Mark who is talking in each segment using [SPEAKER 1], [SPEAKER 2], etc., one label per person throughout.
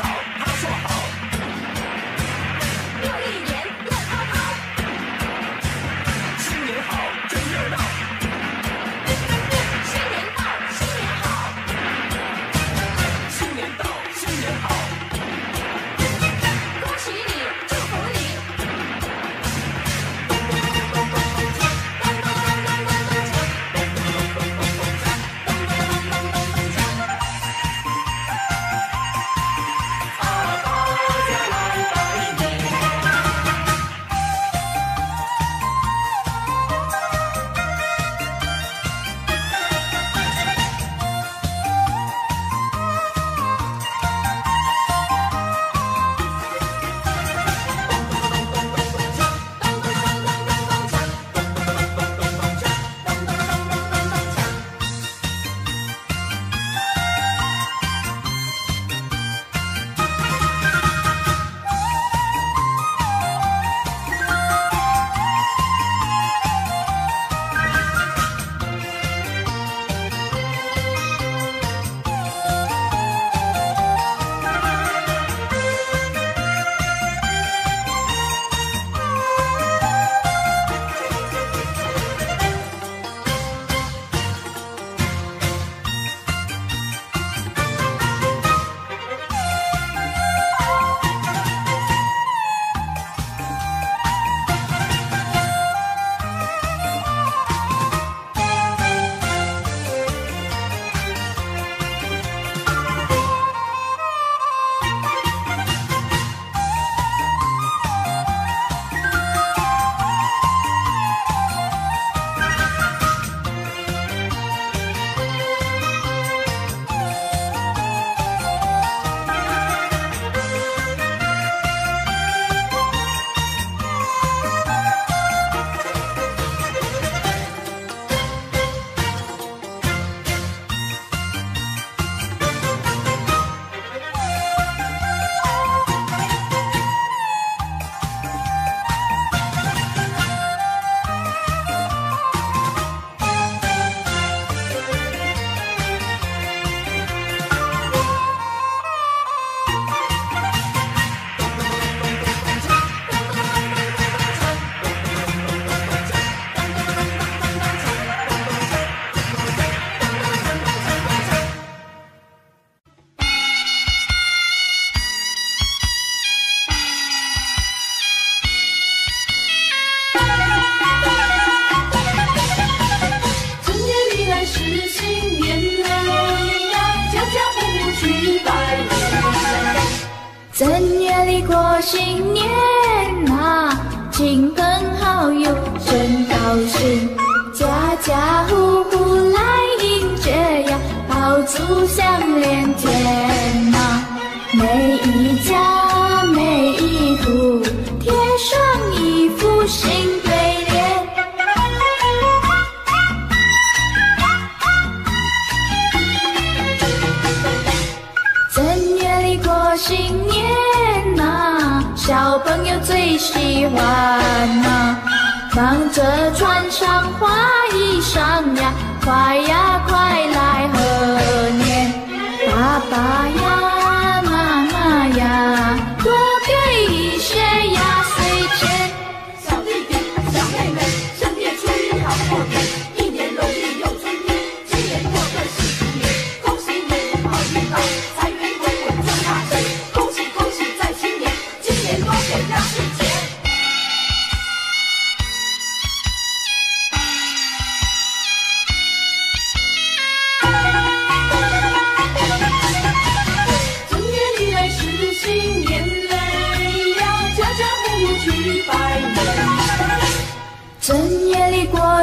[SPEAKER 1] out. 新年呐、
[SPEAKER 2] 亲朋好友真高兴，家家户户来迎接呀，爆竹响连天呐、每一家每一户贴上一副新喜欢呐、忙着穿上花衣裳呀，快呀快来贺年，爸爸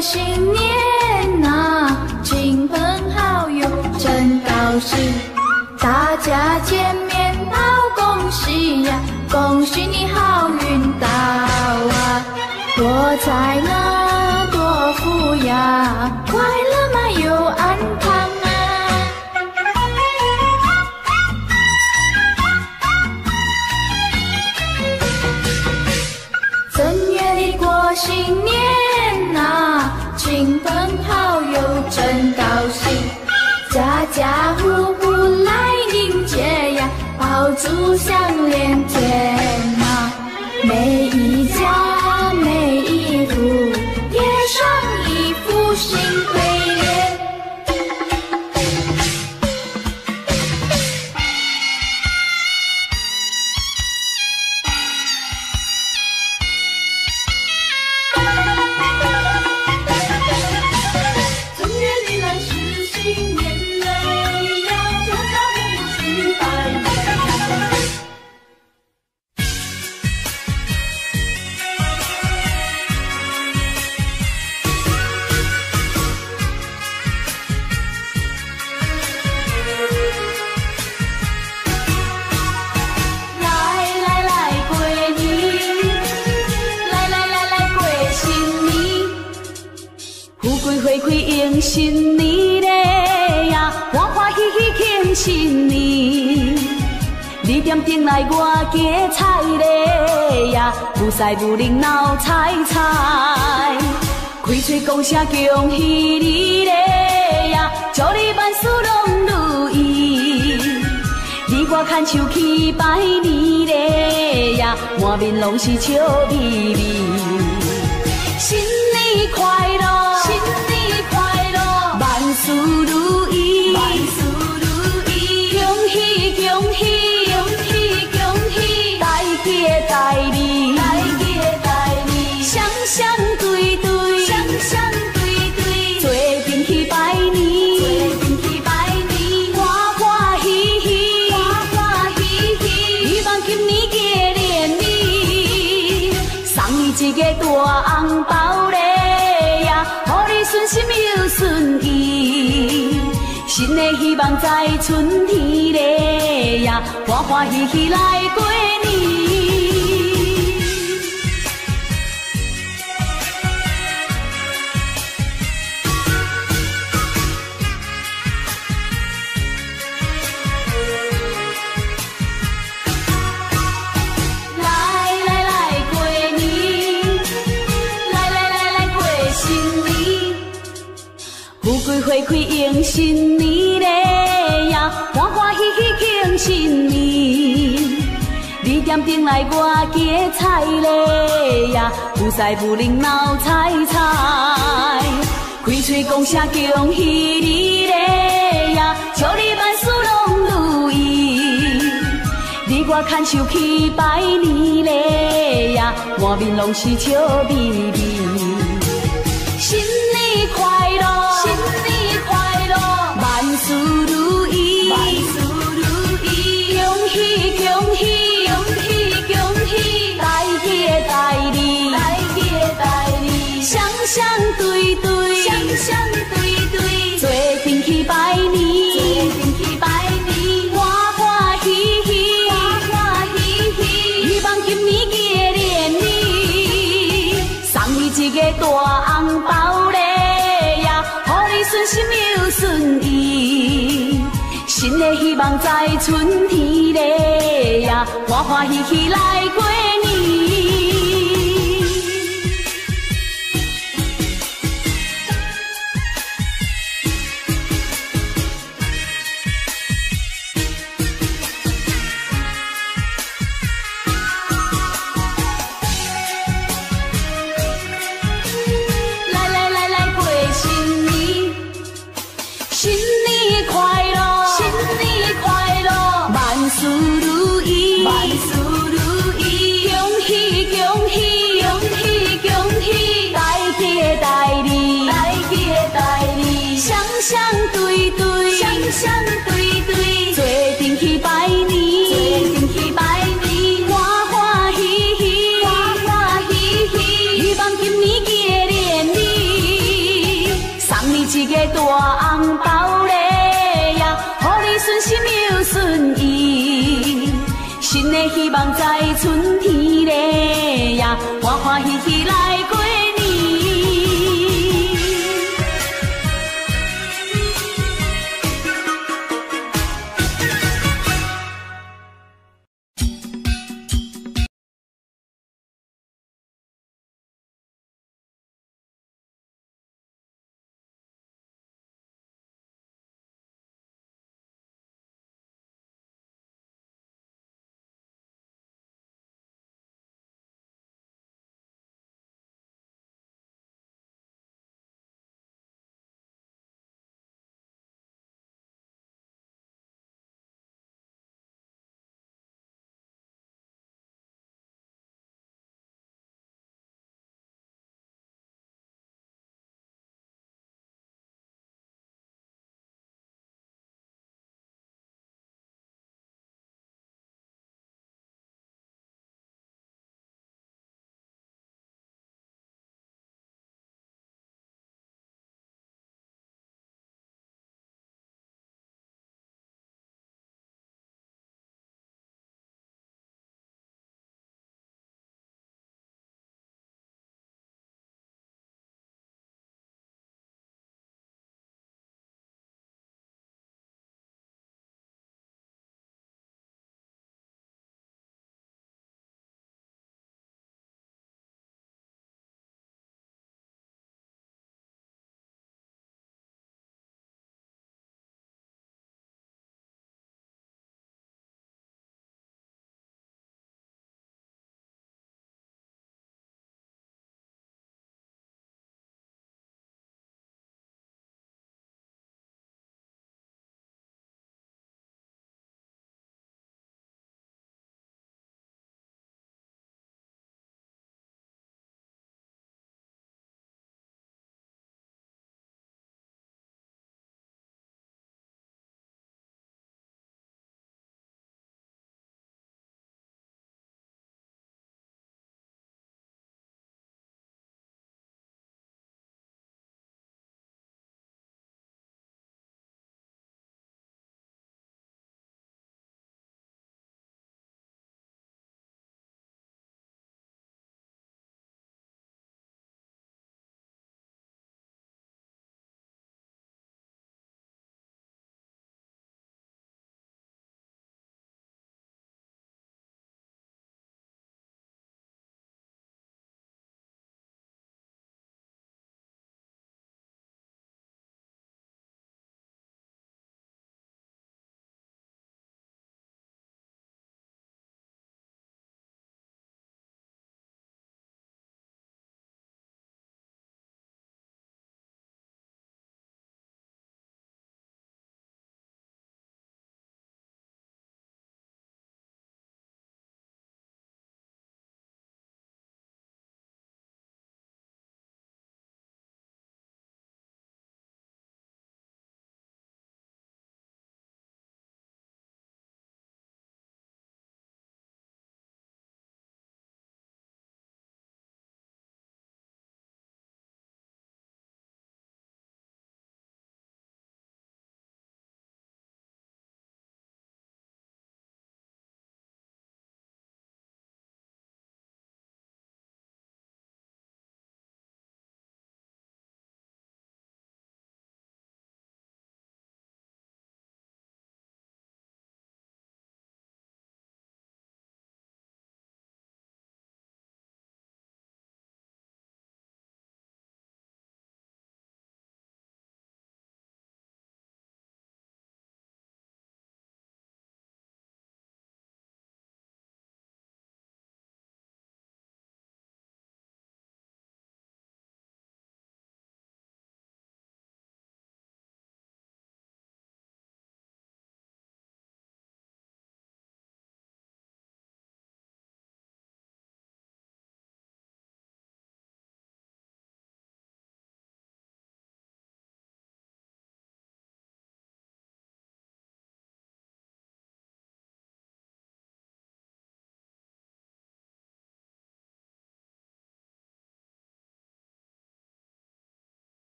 [SPEAKER 3] 新年
[SPEAKER 2] 呐、亲朋好友真高兴，大家见面道恭喜呀，恭喜你好运到啊，多财呢多福呀，快乐树下来我家菜嘞呀，有财有灵闹彩彩，开嘴讲声恭喜你嘞呀，祝你万事拢如意。你我牵手去拜年嘞呀，满面拢是笑眯眯。望在春天嘞呀，欢欢喜喜来过年。来来来过年，来来来来过新年，富贵花开迎新点灯来我家菜嘞呀，有财有灵闹彩彩，开嘴讲声恭喜你嘞呀，祝你万事拢如意。你我牵手去拜年嘞呀，满面拢是笑眯眯。希望在春天里呀，欢欢喜喜来过。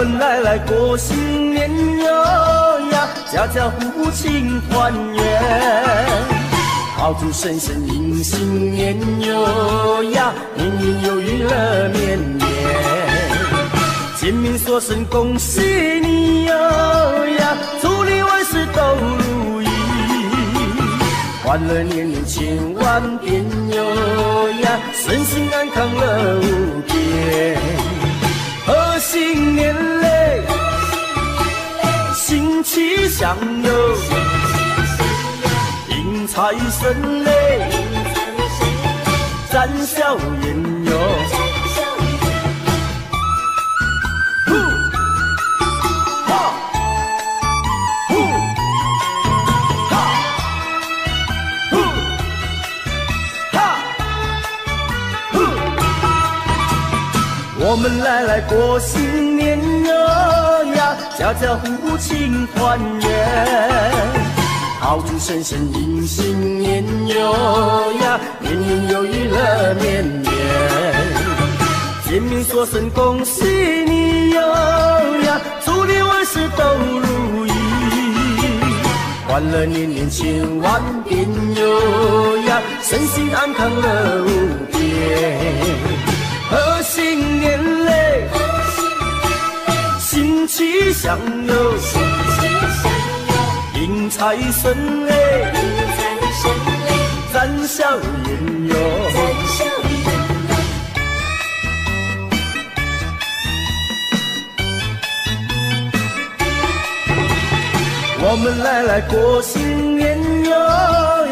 [SPEAKER 4] 们来来过新年哟呀，家家户户庆团圆。炮竹声声迎新年哟呀，年年有余乐绵绵。见面说声恭喜你哟呀，祝你万事都如意，欢乐年年千万遍哟呀，身心安康乐无边。贺新年，气象哟，迎财神嘞，展笑颜哟。哈哈，我们来来过新年哟，家家户户庆团圆。炮竹声声迎新年哟呀，年年有余乐绵绵。见面说声恭喜你哟呀，祝你万事都如意，欢乐年年千万遍哟呀，身心安康乐无边。贺新年嘞，喜相拥，喜喜相拥，迎财神哎，迎财神哎，咱笑颜哟，咱笑颜容。我们来来过新年哟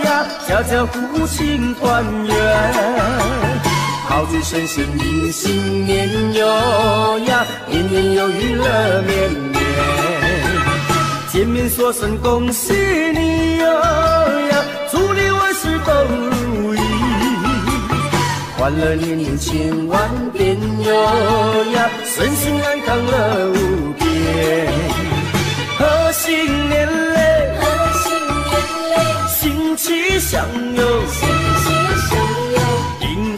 [SPEAKER 4] 呀，家家户户庆团圆。炮竹声声迎新年哟呀，年年有余乐绵绵。见面说声恭喜你哟呀，祝你万事都如意，欢乐年年千万遍哟呀，身心安康乐无边。贺新年嘞，新气象哟，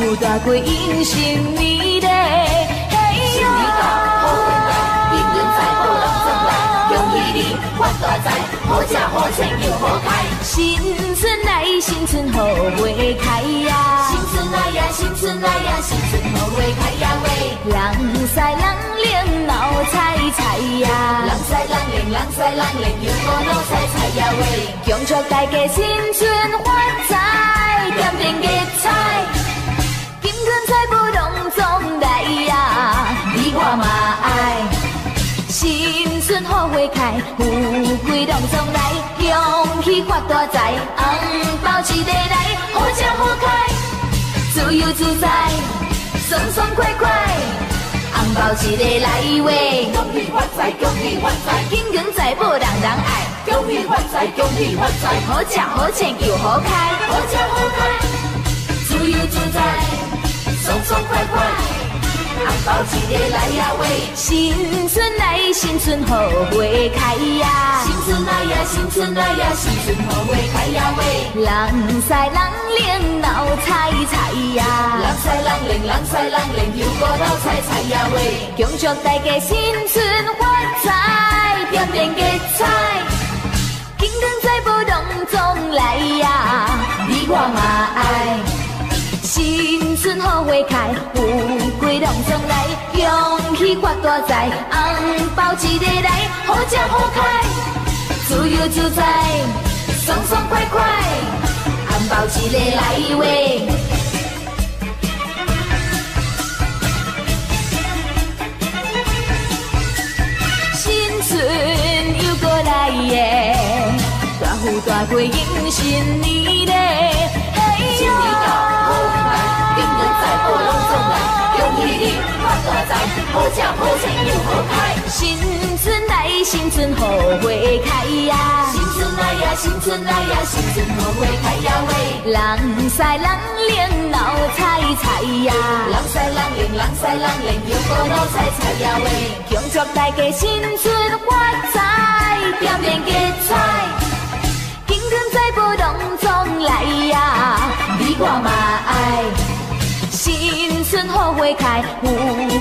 [SPEAKER 2] 大富大贵迎新年嘞！嘿
[SPEAKER 3] 新年到，好运来，迎人，好人总来，恭喜你发大财，好吃好穿又好开。
[SPEAKER 2] 新春来，新春好花开呀！
[SPEAKER 3] 新春来呀，新春来呀，新春好花开呀喂！
[SPEAKER 2] 人赛人灵闹彩彩呀！
[SPEAKER 3] 人赛人灵，人赛人灵，又好闹彩彩呀喂！
[SPEAKER 2] 恭祝大家新春发财，点点吉我嘛爱。新春好花开，富贵拢总来，恭喜发大财，红包一个来，好吃好开，自由自在，爽爽快快，红包一个来喂，
[SPEAKER 3] 恭喜发财，恭喜发财，
[SPEAKER 2] 金光财宝人人爱，
[SPEAKER 3] 恭喜发财，恭喜发财，
[SPEAKER 2] 好吃好穿又好开，
[SPEAKER 3] 好吃好开，自由自在，爽爽快快，红包一个来呀喂！
[SPEAKER 2] 新春来，新春好花开呀！
[SPEAKER 3] 新春来呀，新春来呀，新春好花开呀喂！
[SPEAKER 2] 人赛人灵闹彩彩呀！
[SPEAKER 3] 人赛人灵，人赛人灵，又过闹彩彩呀喂！
[SPEAKER 2] 恭祝大家新春发财，点点吉彩，金光财宝拢总来呀！你我嘛爱。新春好花开，富贵拢总来，恭喜发大财，红包一个来，好吃好开，自由自在，爽爽快快，红包一个来喂。新春又过来耶，大富大贵迎新年嘞，
[SPEAKER 3] 好吃好穿又好开。
[SPEAKER 2] 新春来，新春好花开呀！
[SPEAKER 3] 新春来呀，新春来呀，新春好花开呀喂！
[SPEAKER 2] 人赛人灵闹彩彩呀！
[SPEAKER 3] 人赛人灵，人赛人灵，又过闹彩彩呀喂！
[SPEAKER 2] 恭祝大家新春发财，点点吉彩，金光财宝拢总来呀！你我嘛爱。新春好花开，富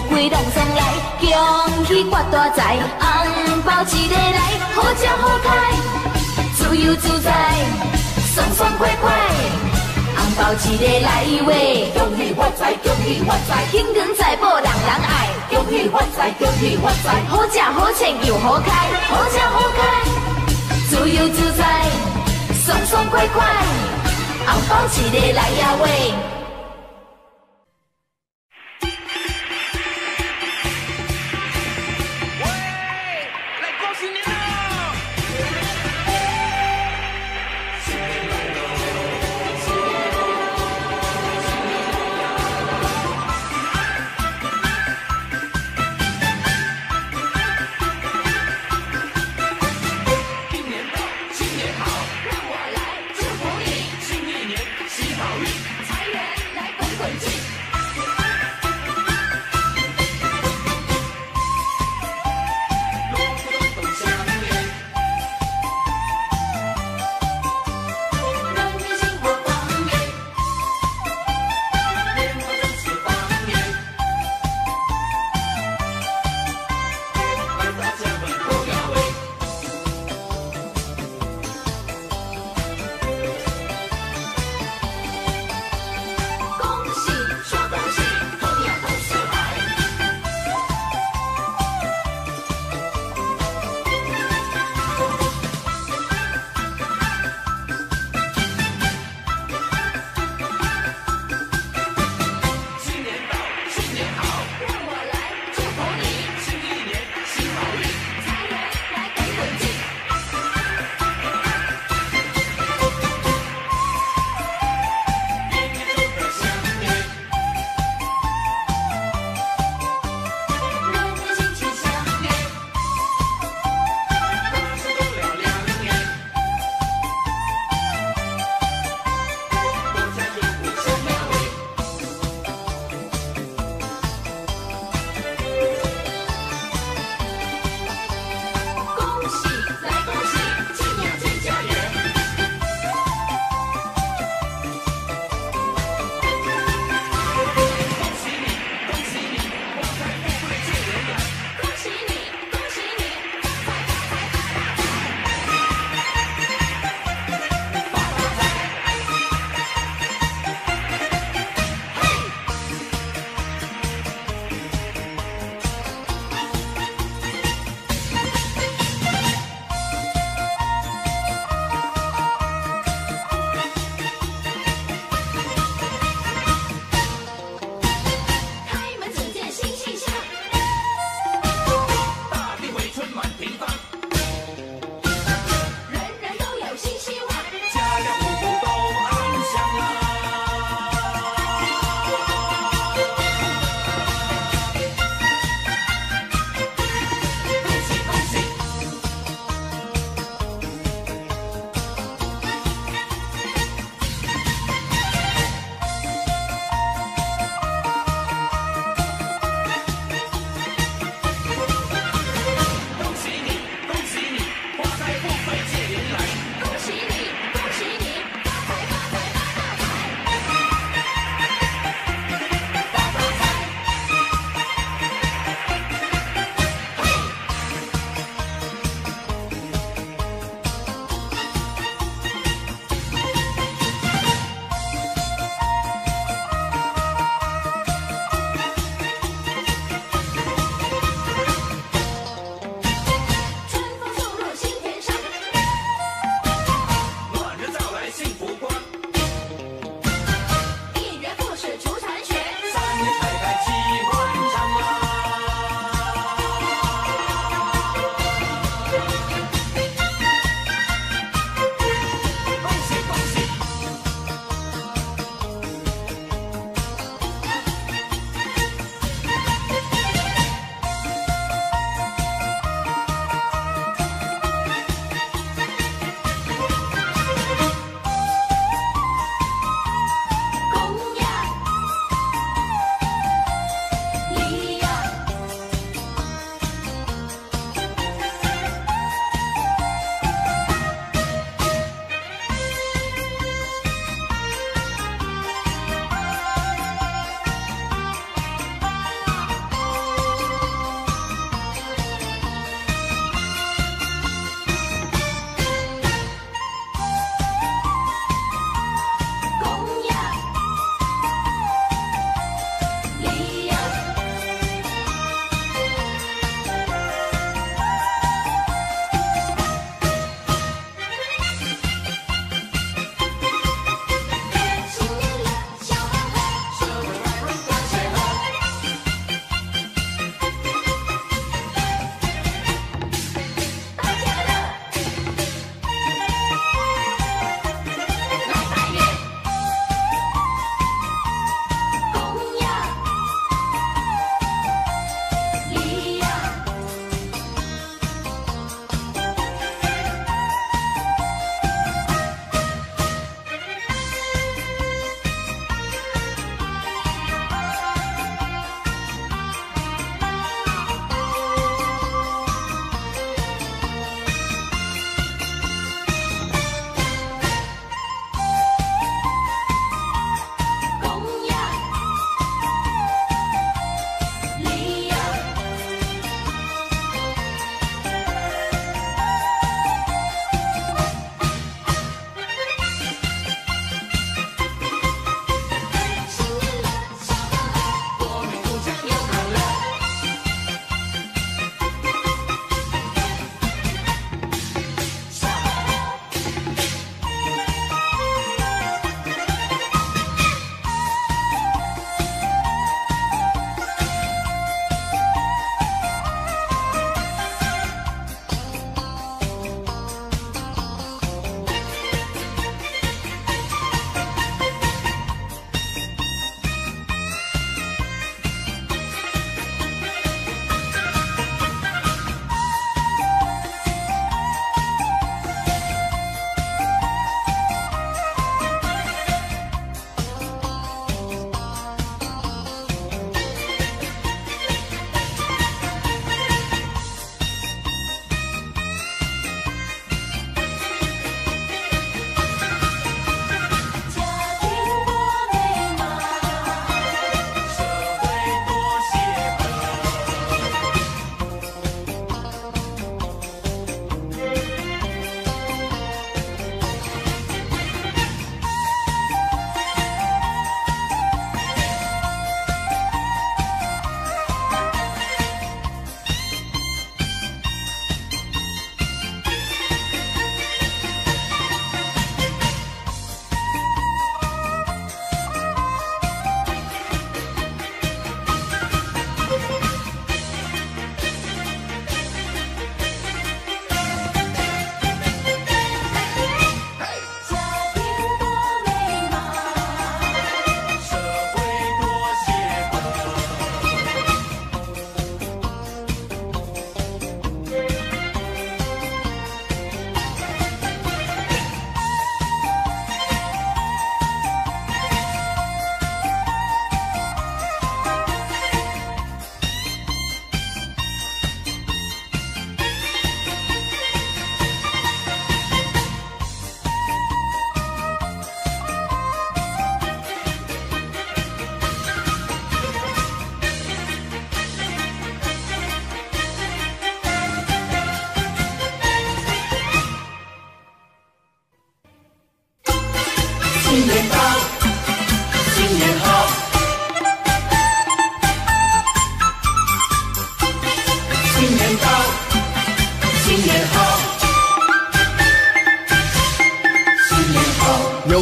[SPEAKER 2] 贵拢总来，恭喜发大财，红包一个来，好吃好开，自由自在，爽爽快快，红包一个来喂，
[SPEAKER 3] 恭喜发财，恭喜发财，
[SPEAKER 2] 金光财宝人人爱，
[SPEAKER 3] 恭喜发财，恭喜发财，
[SPEAKER 2] 好吃好穿又好开，好吃好开，自由自在，爽爽快快，红包一个来呀。喂，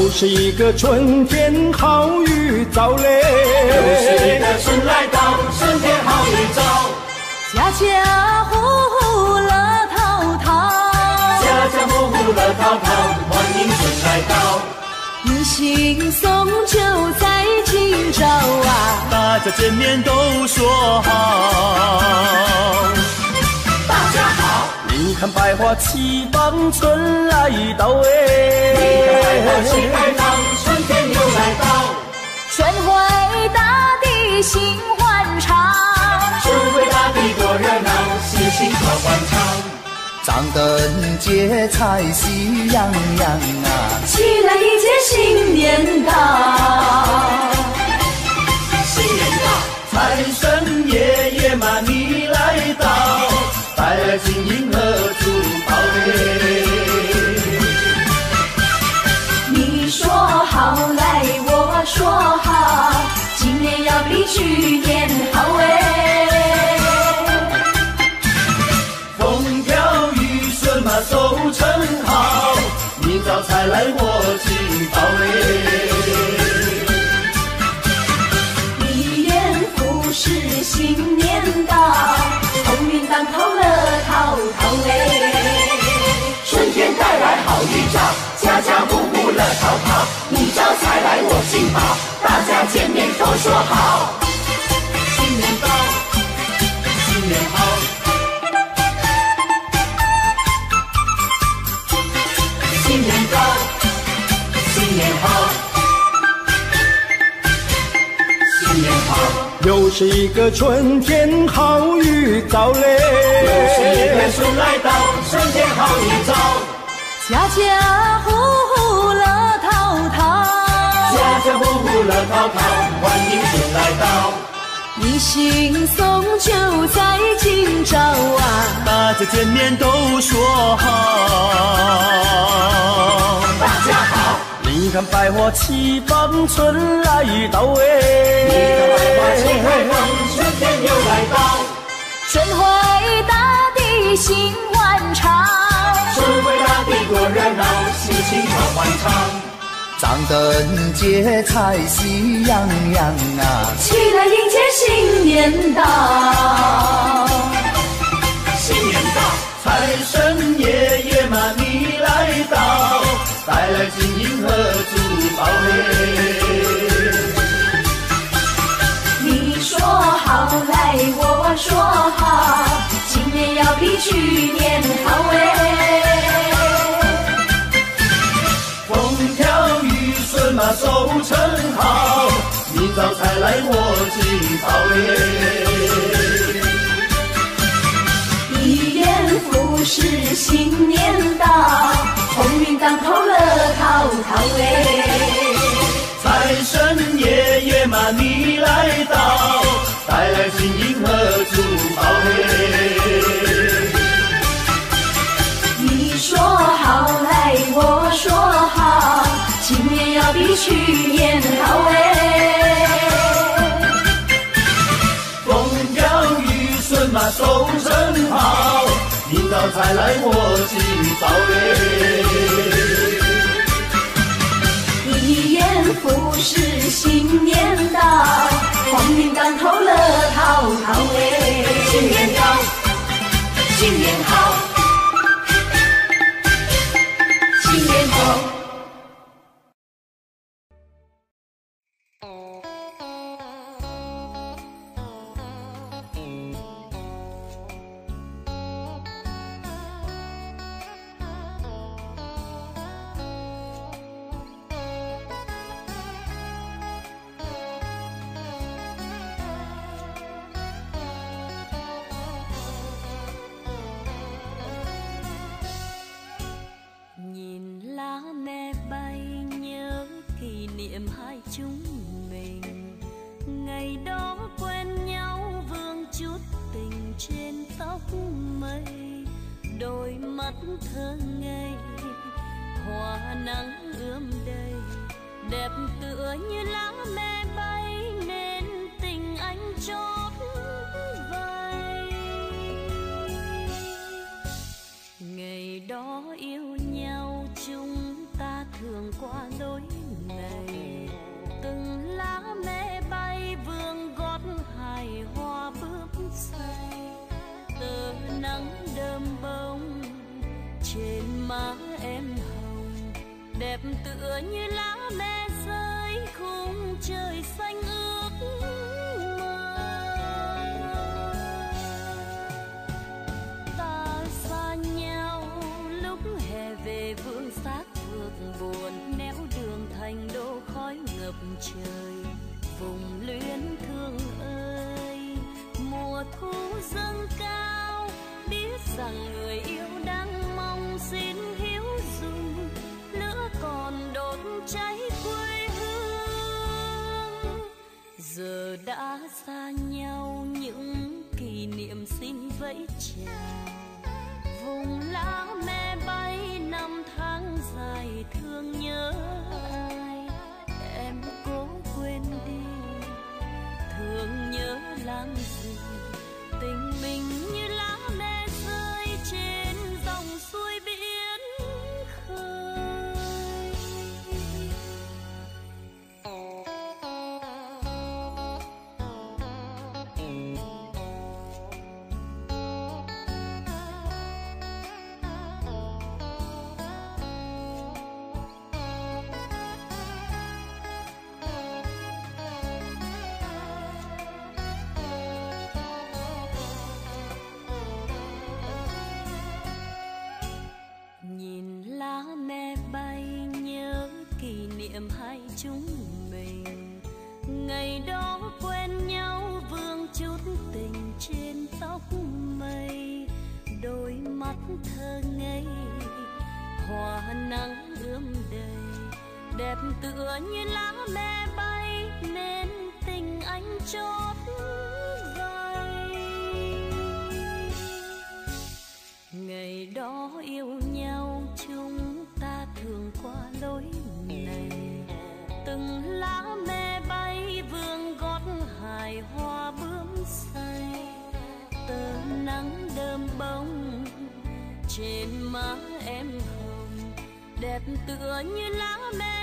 [SPEAKER 4] 是一个春天，好雨早嘞。
[SPEAKER 1] 又是一个春来到，春天好预兆，
[SPEAKER 2] 家家户户乐陶陶，
[SPEAKER 1] 家家户户乐陶陶，欢迎春来到。
[SPEAKER 2] 迎新送旧在今朝啊，
[SPEAKER 1] 大家见面都说好。大家好，
[SPEAKER 4] 你看百花齐放，春来到哎。
[SPEAKER 1] 你看百花齐开放，春天又来到。
[SPEAKER 2] 春回大地心欢畅，
[SPEAKER 1] 春回大地多热闹，喜庆好欢畅。
[SPEAKER 5] 张灯结彩喜洋洋啊，
[SPEAKER 2] 起来迎接新年到。
[SPEAKER 1] 新年到，财神爷爷嘛你
[SPEAKER 2] 好，今年要比去年好哎。
[SPEAKER 1] 风调雨顺嘛收成好，明早才来我进宝嘞。
[SPEAKER 2] 一元复始新年到，鸿运当头乐淘淘哎。
[SPEAKER 1] 春天带来好预兆，家家户户乐淘淘，招财来我姓宝，大家见面都说好。新年到，新年好，新年到，新年好，新年好，
[SPEAKER 4] 又是一个春天，好雨早嘞。
[SPEAKER 1] 又是一个春来到，春天好预兆。
[SPEAKER 2] 家家户户，
[SPEAKER 1] 家家户户乐淘淘，欢迎春来到。
[SPEAKER 2] 你心送就在今朝啊，
[SPEAKER 1] 大家见面都说好。大家好，
[SPEAKER 4] 你看百花齐放，春来到
[SPEAKER 1] 你看百花齐。放，春天又来到。
[SPEAKER 2] 春回大地心欢畅，
[SPEAKER 1] 春回大地多热闹，喜庆好欢唱。
[SPEAKER 5] 张灯结彩喜洋洋啊，
[SPEAKER 2] 起来迎接新年到。
[SPEAKER 1] 新年到，财神爷爷嘛你来到，带来金银和珠宝嘞。
[SPEAKER 2] 你说好来，我说好，今年要比去年好哎。
[SPEAKER 1] 雨顺嘛收成好，明早才来我进宝嘞。
[SPEAKER 2] 一元复是新年到，鸿运当头乐淘淘
[SPEAKER 1] 嘞。
[SPEAKER 2] 去年好哎。
[SPEAKER 1] 风调雨顺嘛收成好，明早才来我进宝嘞。
[SPEAKER 2] 一元复始新年到，鸿运当头乐淘淘哎。
[SPEAKER 1] 新年到，新年好，
[SPEAKER 6] như lá me bay nên tình anh chót vay ngày đó yêu nhau chúng ta thường qua lối này. Từng lá me bay vương gót hài hoa bướm say. Tờ nắng đơm bông trên má em hồng. Đẹp tựa như lá me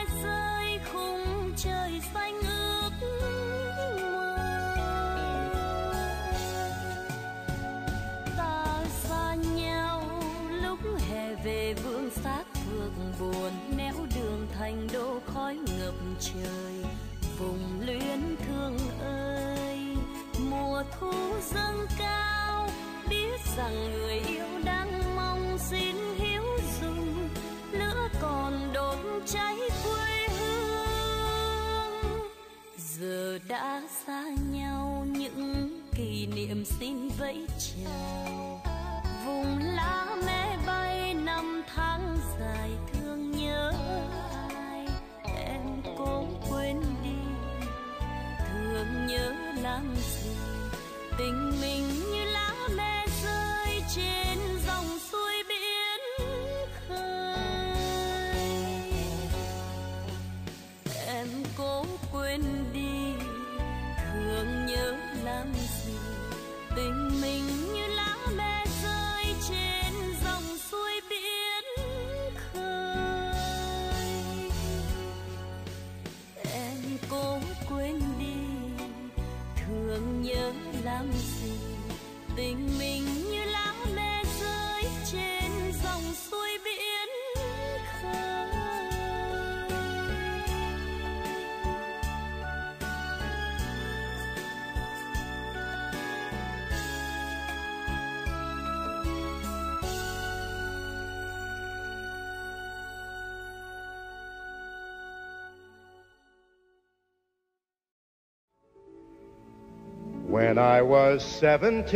[SPEAKER 7] when I was 17.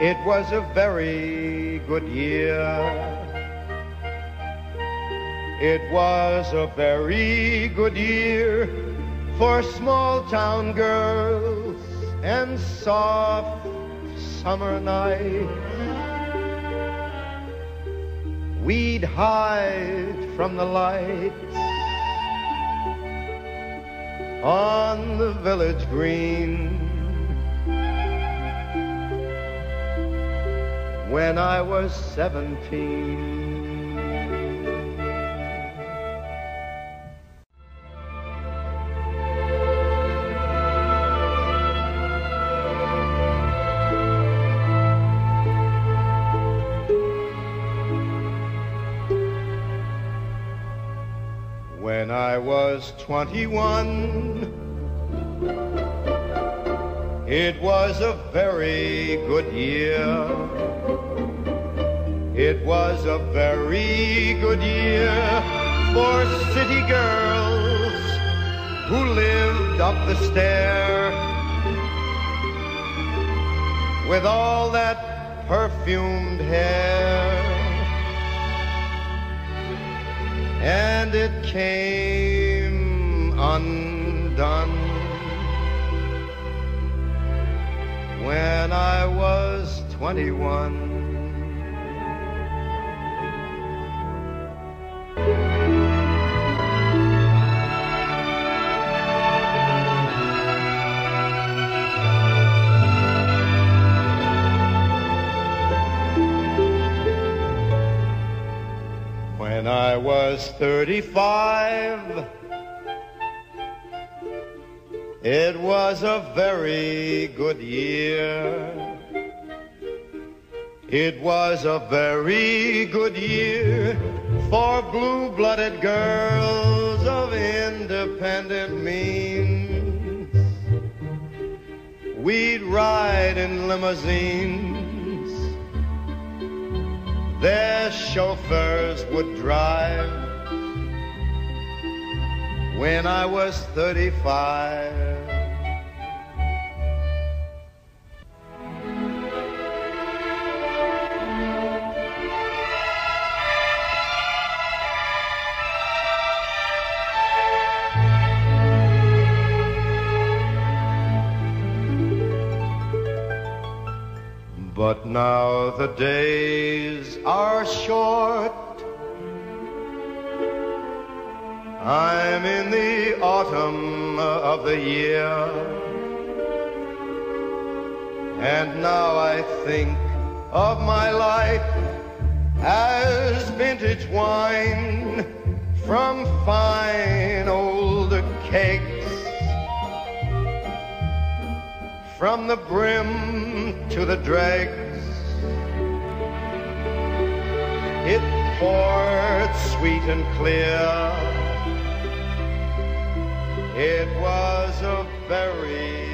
[SPEAKER 7] It was a very good year. It was a very good year for small town girls and soft summer nights. We'd hide from the lights on the village green. When I was seventeen. 21. It was a very good year. It was a very good year for city girls who lived up the stair with all that perfumed hair. and it came undone when I was 21. When I was 35, it was a very good year. It was a very good year for blue-blooded girls of independent means. We'd ride in limousines. Their chauffeurs would drive. When I was 35. The days are short. I'm in the autumn of the year. And now I think of my life as vintage wine from fine old kegs. From the brim to the dregs, it sweet and clear. It was a very